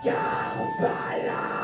Yeah.